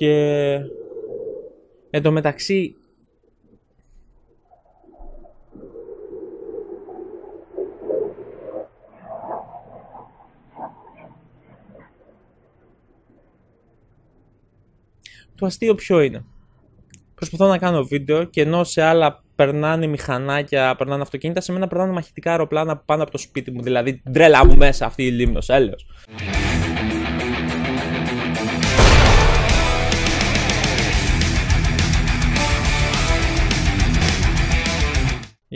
Και εν τω μεταξύ το αστείο ποιο είναι. Προσπαθώ να κάνω βίντεο και ενώ σε άλλα περνάνε μηχανάκια, περνάνε αυτοκίνητα, σε μένα περνάνε μαχητικά αεροπλάνα πάνω από το σπίτι μου. Δηλαδή, τρέλα μου μέσα αυτή η λίμνος, έλεος.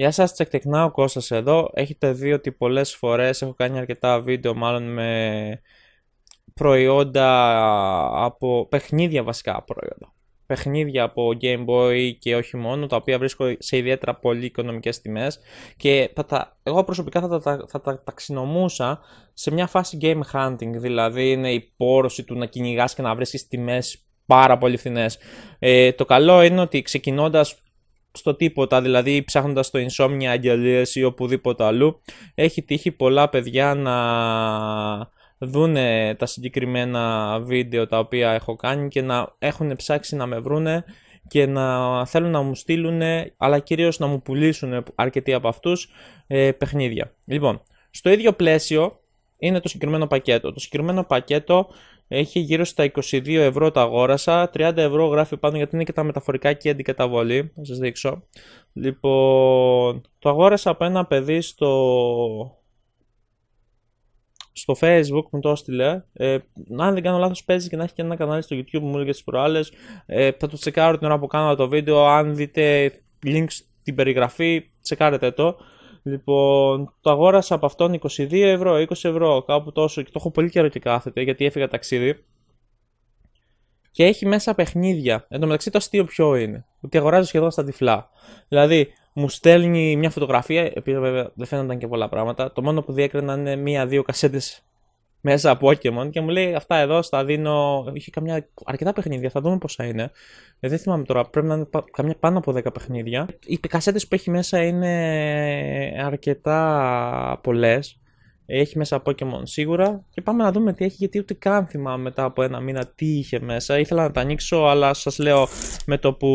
Γεια σας, τσεκτεκνά ο Κώστας εδώ. Έχετε δει ότι πολλές φορές έχω κάνει αρκετά βίντεο μάλλον με προϊόντα από παιχνίδια βασικά προϊόντα. Παιχνίδια από Game Boy και όχι μόνο, τα οποία βρίσκω σε ιδιαίτερα πολύ οικονομικές τιμές και θα τα, εγώ προσωπικά θα τα, θα τα ταξινομούσα σε μια φάση game hunting, δηλαδή είναι η πόρωση του να κυνηγάς και να βρίσκεις τιμές πάρα πολύ φθηνές. Ε, το καλό είναι ότι ξεκινώντας στο τίποτα, δηλαδή ψάχνοντας το Insomnia αγγελίες ή οπουδήποτε αλλού, έχει τύχει πολλά παιδιά να δούνε τα συγκεκριμένα βίντεο τα οποία έχω κάνει και να έχουν ψάξει να με βρούνε και να θέλουν να μου στείλουν αλλά κυρίως να μου πουλήσουν αρκετοί από αυτούς ε, παιχνίδια. Λοιπόν, στο ίδιο πλαίσιο είναι το συγκεκριμένο πακέτο. Το συγκεκριμένο πακέτο έχει γύρω στα 22 ευρώ το αγόρασα, 30 ευρώ γράφει πάνω γιατί είναι και τα μεταφορικά και η αντικαταβολή, θα σας δείξω. Λοιπόν, το αγόρασα από ένα παιδί στο στο facebook μου το έστειλε. Ε, αν δεν κάνω λάθος παίζει και να έχει και ένα κανάλι στο youtube μου έλεγε τις προάλλες. Ε, θα το τσεκάρω την ώρα που κάνω το βίντεο. Αν δείτε link στην περιγραφή, τσεκάρετε το. Λοιπόν, το αγόρασα από αυτόν 22 ευρώ, 20 ευρώ, κάπου τόσο και το έχω πολύ καιρό και κάθεται γιατί έφυγα ταξίδι. Και έχει μέσα παιχνίδια. Εν τω μεταξύ το αστείο ποιο είναι; Ότι αγοράζω σχεδόν στα τυφλά. Δηλαδή, μου στέλνει μια φωτογραφία, επειδή βέβαια δεν φαίνονταν και πολλά πράγματα. Το μόνο που διέκρινα είναι μία-δύο κασέτες μέσα από Pokemon και μου λέει αυτά εδώ στα δίνω. Είχε καμιά αρκετά παιχνίδια, θα δούμε πόσα είναι. Ε, δεν θυμάμαι τώρα, πρέπει να είναι καμιά πάνω από 10 παιχνίδια. Οι κασέτες που έχει μέσα είναι αρκετά πολλές. Έχει μέσα Pokemon σίγουρα και πάμε να δούμε τι έχει γιατί ούτε καν θυμάμαι μετά από ένα μήνα τι είχε μέσα. Ήθελα να τα ανοίξω αλλά σας λέω με το που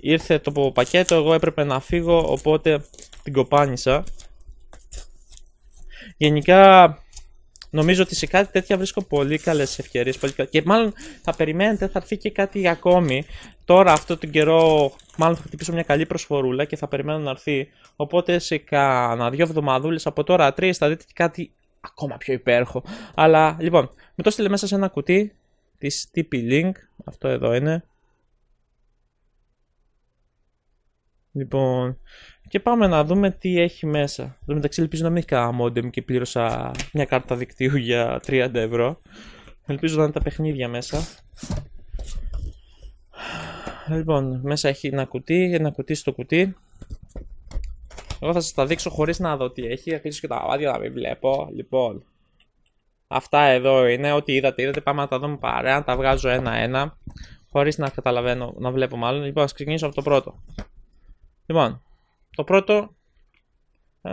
ήρθε το πακέτο, εγώ έπρεπε να φύγω, οπότε την κοπάνισα. Γενικά, νομίζω ότι σε κάτι τέτοια βρίσκω πολύ καλές ευκαιρίες. Πολύ Και μάλλον θα περιμένετε, θα έρθει και κάτι ακόμη. Τώρα, αυτό τον καιρό, μάλλον θα χτυπήσω μια καλή προσφορούλα και θα περιμένω να έρθει. Οπότε, σε κάνα δύο εβδομαδούλες από τώρα, τρεις, θα δείτε και κάτι ακόμα πιο υπέροχο. Αλλά, λοιπόν, με το στείλε μέσα σε ένα κουτί της TP-Link. Αυτό εδώ είναι. Λοιπόν, και πάμε να δούμε τι έχει μέσα. Εν μεταξύ ελπίζω να μην έχει κανένα modem και πλήρωσα μια κάρτα δικτύου για 30 ευρώ. Ελπίζω να είναι τα παιχνίδια μέσα. Λοιπόν, μέσα έχει ένα κουτί, ένα κουτί στο κουτί. Εγώ θα σας τα δείξω χωρίς να δω τι έχει, αφήσω και τα βάδια να μην βλέπω. Λοιπόν, αυτά εδώ είναι, ό,τι είδατε, είδατε, πάμε να τα δούμε παρέα, τα βγάζω ένα-ένα. Χωρίς να καταλαβαίνω, να βλέπω μάλλον. Λοιπόν, ας ξεκινήσω από το πρώτο. Λοιπόν, το πρώτο... Α,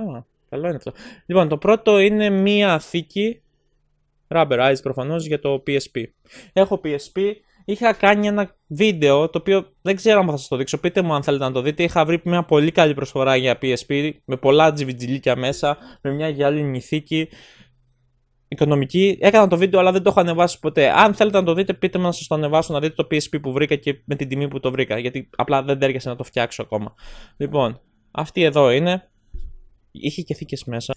καλό είναι αυτό. Λοιπόν, το πρώτο είναι μία θήκη Rubber Eyes προφανώς για το PSP. Έχω PSP, είχα κάνει ένα βίντεο το οποίο δεν ξέρω αν θα σας το δείξω, πείτε μου αν θέλετε να το δείτε. Είχα βρει μια πολύ καλή προσφορά για PSP με πολλά GVG μέσα, με μια γυάλινη θήκη οικονομική. Έκανα το βίντεο, αλλά δεν το έχω ανεβάσει ποτέ. Αν θέλετε να το δείτε, πείτε μου να σας το ανεβάσω, να δείτε το PSP που βρήκα και με την τιμή που το βρήκα. Γιατί απλά δεν τέριασε να το φτιάξω ακόμα. Λοιπόν, αυτή εδώ είναι. Είχε και θήκες μέσα.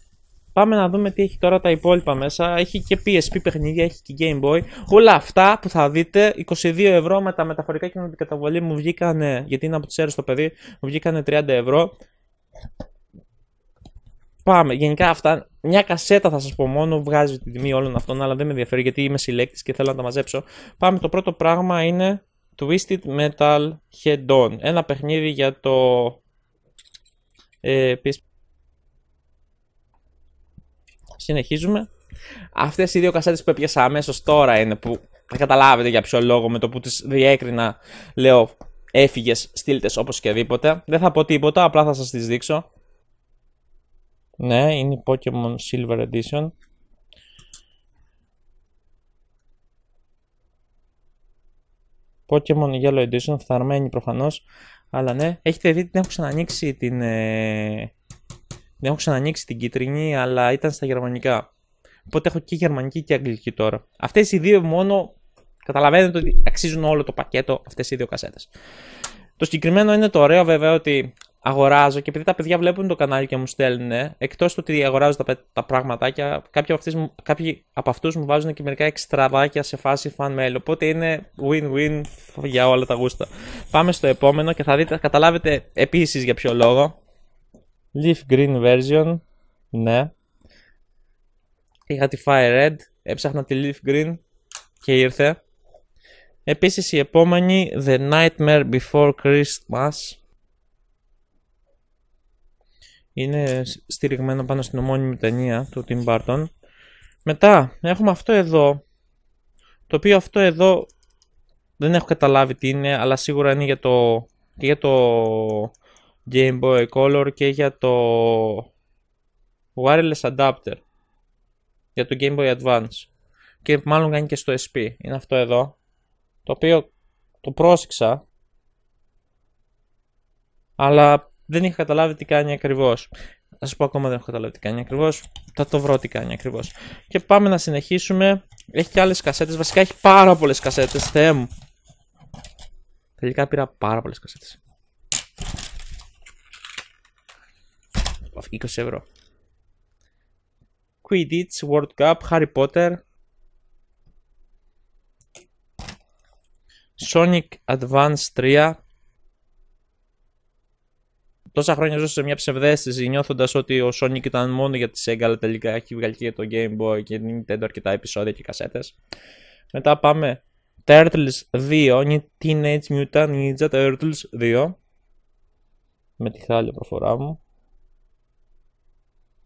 Πάμε να δούμε τι έχει τώρα τα υπόλοιπα μέσα. Έχει και PSP παιχνίδια, έχει και Game Boy. Όλα αυτά που θα δείτε, 22 ευρώ με τα μεταφορικά και με την καταβολή μου βγήκανε, γιατί είναι από τις αίρες το παιδί, μου βγήκανε 30 ευρώ. Πάμε. Γενικά αυτά, μια κασέτα θα σας πω μόνο βγάζει τη τιμή όλων αυτών, αλλά δεν με ενδιαφέρει γιατί είμαι συλλέκτης και θέλω να τα μαζέψω. Πάμε. Το πρώτο πράγμα είναι Twisted Metal Head On. Ένα παιχνίδι για το. Ε, Συνεχίζουμε. Αυτές οι δύο κασέτες που έπιασα αμέσως τώρα είναι που θα καταλάβετε για ποιο λόγο με το που τις διέκρινα λέω έφυγες, στείλτες όπως και δίποτε. Δεν θα πω τίποτα, απλά θα σας τις δείξω. Ναι, είναι η Pokemon Silver Edition. Pokemon Yellow Edition, φθαρμένη προφανώς. Αλλά ναι, έχετε δει την έχω ξανανοίξει την... Ε... Την έχω ξανανοίξει την κίτρινη, αλλά ήταν στα γερμανικά. Οπότε έχω και γερμανική και αγγλική τώρα. Αυτές οι δύο μόνο καταλαβαίνετε ότι αξίζουν όλο το πακέτο αυτές οι δύο κασέτες. Το συγκεκριμένο είναι το ωραίο βέβαια ότι αγοράζω και επειδή τα παιδιά βλέπουν το κανάλι και μου στέλνουν, εκτός του ότι αγοράζω τα, τα πραγματάκια, κάποιοι από, αυτές, κάποιοι από αυτούς μου βάζουν και μερικά εξτραδάκια σε φάση fan mail. Οπότε είναι win-win για όλα τα γούστα. Πάμε στο επόμενο και θα δείτε, καταλάβετε επίσης για ποιο λόγο. Leaf Green version. Ναι. Είχα τη Fire Red, έψαχνα τη Leaf Green και ήρθε. Επίσης η επόμενη The Nightmare Before Christmas είναι στηριγμένο πάνω στην ομώνυμη ταινία του Tim Burton. Μετά έχουμε αυτό εδώ, το οποίο αυτό εδώ δεν έχω καταλάβει τι είναι, αλλά σίγουρα είναι για το, και για το Game Boy Color και για το wireless adapter για το Game Boy Advance και μάλλον κάνει και στο SP είναι αυτό εδώ το οποίο το πρόσεξα αλλά δεν είχα καταλάβει τι κάνει ακριβώς. Θα σας πω ακόμα δεν έχω καταλάβει τι κάνει ακριβώς. Θα το βρω τι κάνει ακριβώς. Και πάμε να συνεχίσουμε. Έχει και άλλες κασέτες. Βασικά έχει πάρα πολλές κασέτες. Θεέ μου. Τελικά πήρα πάρα πολλές κασέτες. 20 ευρώ. Quidditch, World Cup, Harry Potter, Sonic Advance 3, τόσα χρόνια ζούσα σε μια ψευδέστηση νιώθοντας ότι ο Sonic ήταν μόνο για τη Sega, αλλά τελικά έχει βγάλει και για το Game Boy και Nintendo αρκετά επεισόδια και κασέτες. Μετά πάμε Turtles 2, Teenage Mutant Ninja Turtles 2. Με τη χάλια προφορά μου.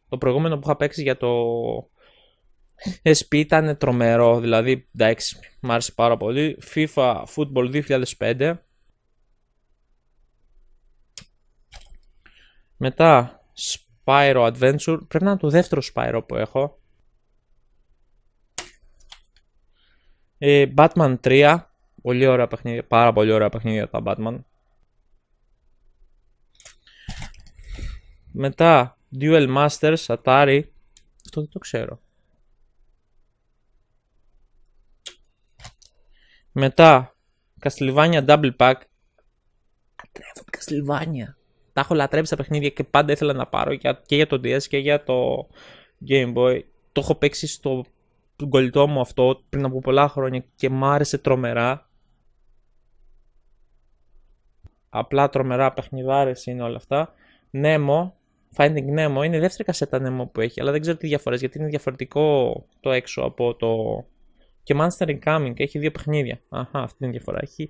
Το προηγούμενο που είχα παίξει για το SP ήταν τρομερό, δηλαδή εντάξει, μου άρεσε πάρα πολύ. FIFA Football 2005. Μετά Spyro Adventure. Πρέπει να είναι το δεύτερο Spyro που έχω. Ε, Batman 3. Πολύ ωραία παιχνίδια. Πάρα πολύ ωραία παιχνίδια τα Batman. Μετά Duel Masters Atari. Αυτό δεν το ξέρω. Μετά Castlevania Double Pack. Ατρέφω Castlevania; Τα έχω λατρέψει τα παιχνίδια και πάντα ήθελα να πάρω και για το DS και για το Game Boy. Το έχω παίξει στο κολλητό μου αυτό πριν από πολλά χρόνια και μ' άρεσε τρομερά. Απλά τρομερά παιχνιδάρες είναι όλα αυτά. Nemo, Finding Nemo, είναι η δεύτερη κασέτα Nemo που έχει, αλλά δεν ξέρω τι διαφορές γιατί είναι διαφορετικό το έξω από το... Και Monster Incoming, έχει δύο παιχνίδια. Αχα, αυτή είναι η διαφορά. Έχει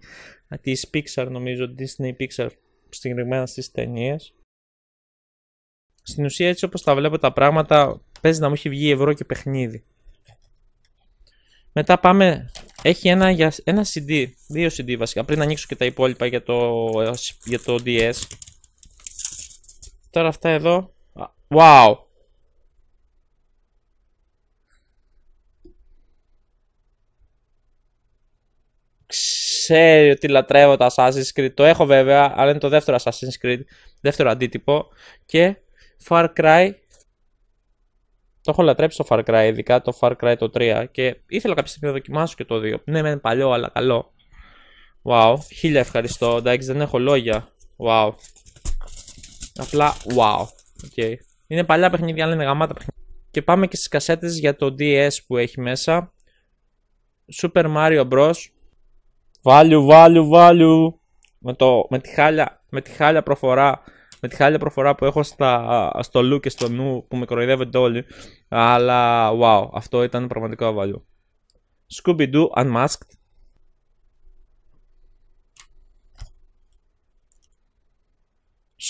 της Pixar νομίζω, Disney Pixar συγκεκριμένα στις ταινίες. Στην ουσία έτσι όπως τα βλέπω τα πράγματα παίζει να μου έχει βγει ευρώ και παιχνίδι. Μετά πάμε, έχει ένα, για, ένα CD, δύο CD βασικά, πριν ανοίξω και τα υπόλοιπα για το, για το DS. Τώρα αυτά εδώ, wow, ξέρει ότι λατρεύω το Assassin's Creed. Το έχω βέβαια, αλλά είναι το δεύτερο Assassin's Creed. Δεύτερο αντίτυπο. Και Far Cry. Το έχω λατρέψει το Far Cry, ειδικά το Far Cry το 3. Και ήθελα κάποια στιγμή να δοκιμάσω και το 2. Ναι, είναι παλιό, αλλά καλό. Wow, χίλια ευχαριστώ. Εντάξει, δεν έχω λόγια. Wow. Απλά wow. Okay. Είναι παλιά παιχνίδια, αλλά είναι γαμάτα παιχνίδια. Και πάμε και στις κασέτες για το DS που έχει μέσα. Super Mario Bros. Value, value, value. Με, το, με, τη χάλια, με τη χάλια προφορά με τη χάλια προφορά που έχω στα, στο λου και στο νου που με κοροϊδεύετε όλοι. Αλλά wow, αυτό ήταν πραγματικό value. Scooby-Doo Unmasked.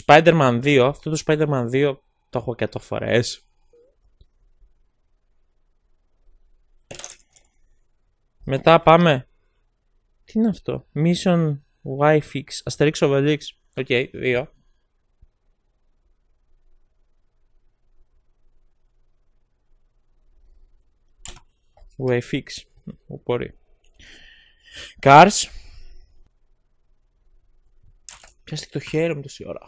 Spider-Man 2. Αυτό το Spider-Man 2 το έχω και το φορές. Μετά πάμε τι είναι αυτό; Mission Y-Fix. Asterix Obelix. Οκ, okay, δύο. Y-Fix. Μπορεί. Cars. Πιάστηκε το χέρι μου τόση ώρα.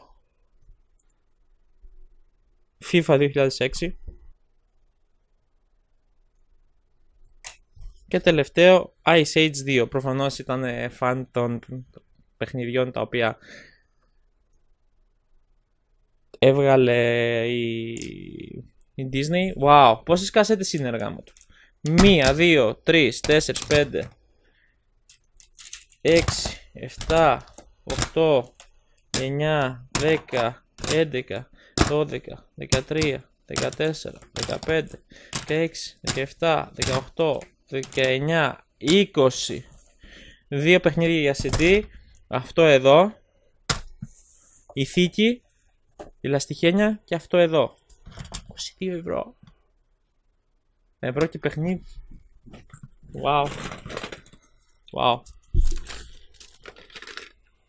FIFA 2006. Και τελευταίο Ice Age 2. Προφανώς ήταν φαν των παιχνιδιών τα οποία έβγαλε η, η Disney. Wow, πόσες κασέτες είναι εργά μου του; Μία, δύο, τρεις, τέσσερις, πέντε, έξι, εφτά, οχτώ, εννιά, δέκα, έντεκα, δώδεκα, δεκατρία, δεκατέσσερα, δεκαπέντε, δεκαέξι, δεκαεφτά, δεκαοχτώ, δεκαεννιά, είκοσι. Δύο παιχνίδια για CD. Αυτό εδώ. Η θήκη η λαστιχένια και αυτό εδώ. 22 ευρώ. Ευρώ και παιχνίδι. Wow. Wow.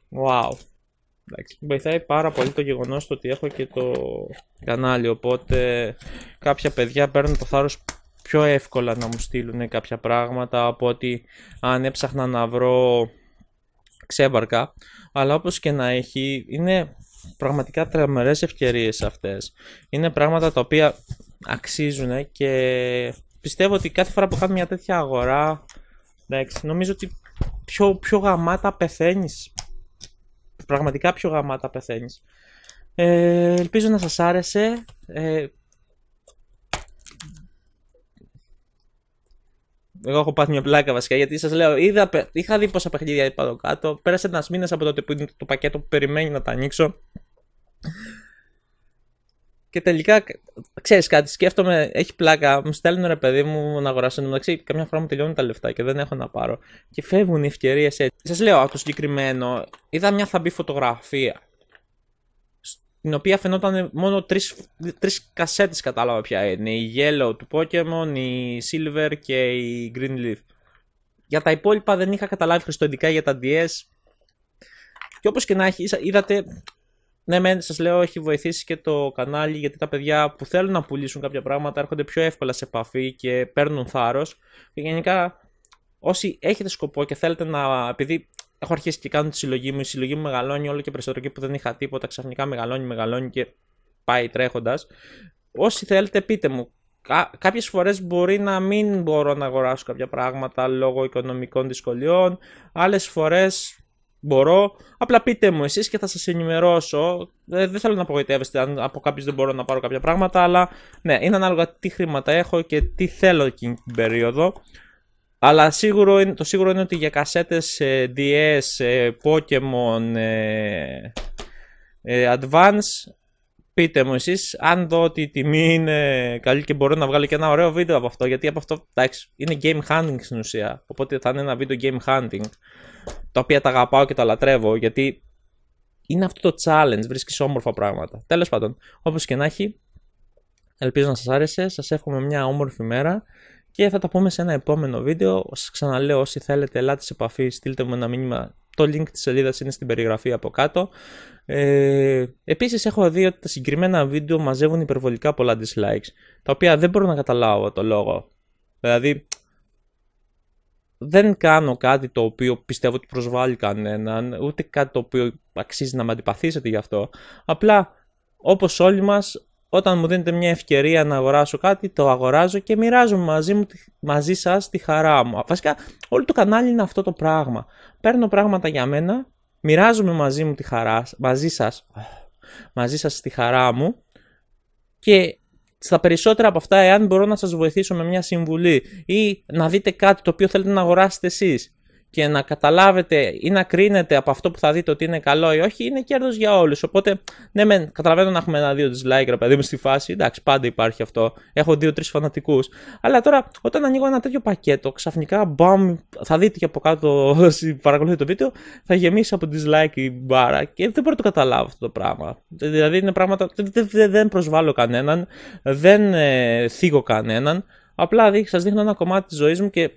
Wow. Εντάξει, βοηθάει πάρα πολύ το γεγονός ότι έχω και το κανάλι, οπότε κάποια παιδιά παίρνουν το θάρρος πιο εύκολα να μου στείλουν κάποια πράγματα από ότι αν έψαχνα να βρω ξέμπαρκα. Αλλά όπως και να έχει, είναι πραγματικά τρομερές ευκαιρίες αυτές. Είναι πράγματα τα οποία αξίζουν και πιστεύω ότι κάθε φορά που κάνω μια τέτοια αγορά, εντάξει, νομίζω ότι πιο, πιο γαμάτα πεθαίνεις. Πραγματικά πιο γαμάτα πεθαίνεις. Ε, ελπίζω να σας άρεσε. Ε, εγώ έχω πάθει μια πλάκα βασικά γιατί σας λέω, είδα, είχα δει πόσα παιχνίδια είπα εδώ κάτω. Πέρασε ένας μήνας από τότε που είναι το πακέτο που περιμένει να τα ανοίξω. Και τελικά, ξέρεις κάτι, σκέφτομαι, έχει πλάκα, μου στέλνουν ρε παιδί μου να αγοράσω. Εντάξει, καμιά φορά μου τελειώνουν τα λεφτά και δεν έχω να πάρω. Και φεύγουν οι ευκαιρίες έτσι. Σας λέω το συγκεκριμένο, είδα μια θαμπή φωτογραφία την οποία φαινόταν μόνο τρεις, τρεις κασέτες κατάλαβα ποια είναι. Η Yellow του Pokemon, η Silver και η Green Leaf. Για τα υπόλοιπα δεν είχα καταλάβει χριστοειδικά για τα DS. Και όπως και να έχει, είδατε, ναι μεν σας λέω έχει βοηθήσει και το κανάλι γιατί τα παιδιά που θέλουν να πουλήσουν κάποια πράγματα έρχονται πιο εύκολα σε επαφή και παίρνουν θάρρος. Και γενικά όσοι έχετε σκοπό και θέλετε να, επειδή έχω αρχίσει και κάνω τη συλλογή μου. Η συλλογή μου μεγαλώνει όλο και περισσότερο και που δεν είχα τίποτα. Ξαφνικά μεγαλώνει, μεγαλώνει και πάει τρέχοντας. Όσοι θέλετε, πείτε μου. Κά- κάποιες φορές μπορεί να μην μπορώ να αγοράσω κάποια πράγματα λόγω οικονομικών δυσκολιών. Άλλες φορές μπορώ. Απλά πείτε μου εσείς και θα σας ενημερώσω. Ε, δεν θέλω να απογοητεύεστε αν από κάποιους δεν μπορώ να πάρω κάποια πράγματα. Αλλά ναι, είναι ανάλογα τι χρήματα έχω και τι θέλω εκείνη την περίοδο. Αλλά σίγουρο, το σίγουρο είναι ότι για κασέτες ε, DS, ε, Pokemon, ε, Advance, πείτε μου εσείς αν δω ότι η τιμή είναι καλή και μπορώ να βγάλω και ένα ωραίο βίντεο από αυτό, γιατί από αυτό, εντάξει, είναι game hunting στην ουσία, οπότε θα είναι ένα βίντεο game hunting, τα οποία τα αγαπάω και τα λατρεύω, γιατί είναι αυτό το challenge, βρίσκεις όμορφα πράγματα. Τέλος πάντων, όπως και να έχει, ελπίζω να σας άρεσε, σας εύχομαι μια όμορφη μέρα και θα τα πούμε σε ένα επόμενο βίντεο. Σας ξαναλέω όσοι θέλετε ελάτε σε επαφή, στείλτε μου ένα μήνυμα. Το link της σελίδας είναι στην περιγραφή από κάτω. Ε, επίσης έχω δει ότι τα συγκεκριμένα βίντεο μαζεύουν υπερβολικά πολλά dislikes, τα οποία δεν μπορώ να καταλάβω το λόγο. Δηλαδή, δεν κάνω κάτι το οποίο πιστεύω ότι προσβάλλει κανέναν, ούτε κάτι το οποίο αξίζει να με αντιπαθήσετε γι' αυτό. Απλά, όπως όλοι μας, όταν μου δίνετε μια ευκαιρία να αγοράσω κάτι, το αγοράζω και μοιράζομαι μαζί, μου, μαζί σας τη χαρά μου. Βασικά, όλο το κανάλι είναι αυτό το πράγμα. Παίρνω πράγματα για μένα, μοιράζομαι μαζί μου τη χαρά, μαζί σας, μαζί σας τη χαρά μου και στα περισσότερα από αυτά, εάν μπορώ να σας βοηθήσω με μια συμβουλή ή να δείτε κάτι το οποίο θέλετε να αγοράσετε εσείς και να καταλάβετε ή να κρίνετε από αυτό που θα δείτε ότι είναι καλό ή όχι, είναι κέρδος για όλους. Οπότε, ναι, μεν, καταλαβαίνω να έχουμε ένα-δύο dislike, ρε παιδί μου, στη φάση. Εντάξει, πάντα υπάρχει αυτό. Έχω δύο-τρεις φανατικούς. Αλλά τώρα, όταν ανοίγω ένα τέτοιο πακέτο, ξαφνικά, μπαμ, θα δείτε και από κάτω, όσοι παρακολουθείτε το βίντεο, θα γεμίσει από dislike η μπάρα και δεν μπορώ να το καταλάβω αυτό το πράγμα. Δηλαδή, είναι πράγματα. Δεν προσβάλλω κανέναν, δεν ε, θίγω κανέναν. Απλά σας δείχνω ένα κομμάτι της ζωής μου και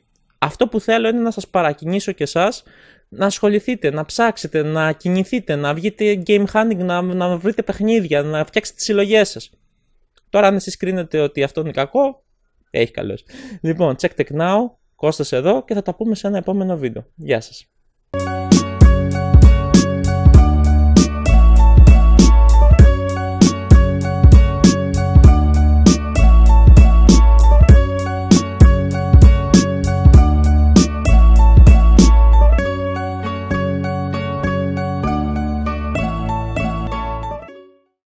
αυτό που θέλω είναι να σας παρακινήσω και εσάς να ασχοληθείτε, να ψάξετε, να κινηθείτε, να βγείτε game hunting, να, να βρείτε παιχνίδια, να φτιάξετε τις συλλογές σας. Τώρα αν εσείς κρίνετε ότι αυτό είναι κακό, έχει καλώς. Λοιπόν, check tech now, Κώστας εδώ και θα τα πούμε σε ένα επόμενο βίντεο. Γεια σας.